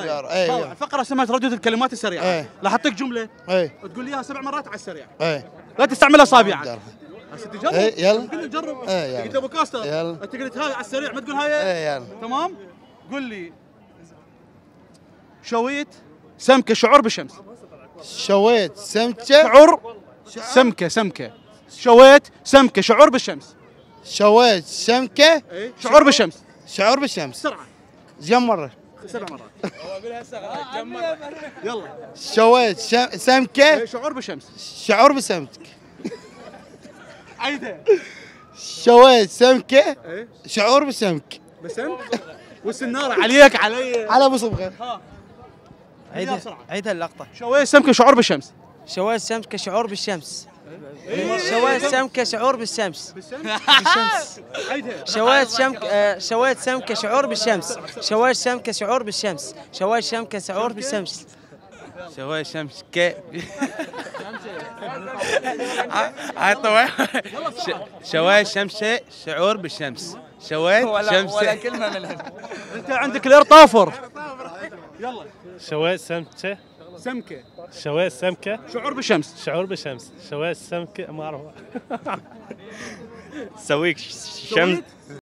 الجار. اي طبعا وياي. فقرة اسمها تردد الكلمات السريعة. إيه. راح اعطيك جملة؟ اي تقول لي إياها سبع مرات على السريع. اي لا تستعمل اصابعك. هسه تجرب. إيه، يلا. نجرب إيه، يلا. قلت أبو كاستر يلا. انت قلت هاي على السريع. ما تقول هاي؟ اي يلا. تمام؟ قول لي. شويت سمكة شعور بالشمس شويت سمكة. شعور سمكة سمكة. شويت سمكة شعور بالشمس شويت سمكة. شعور بالشمس شعور بالشمس بسرعة. كم مره سبع مرات. يلا. شويت سمكة. إيه، شعور بالشمس شعور بالسمك عيدها شويت سمكة. إيه. شعور بالسمك بسمك؟ والسنارة عليك علي. على أبو صبغة. عيدها بسرعة. عيد اللقطة. شويت سمكة شعور بالشمس شوايه سمكة شعور بالشمس شوايه سمكة شعور بالشمس. بالشمس؟ شوايه سمكة آه، شعور بالشمس. شوايه سمكة شعور بالشمس. شوايه سمكة شعور بالشمس. شوايه شمس كي عطوا شوايه شمس شعور بالشمس. شوايه شمس. ولا كلمة منها أنت عندك الاير طافر يلا شوايه سمكة سمكة. شوايه سمكة؟ شعور بالشمس شعور بالشمس شوايه سمكة ما اعرف سويك. شمس.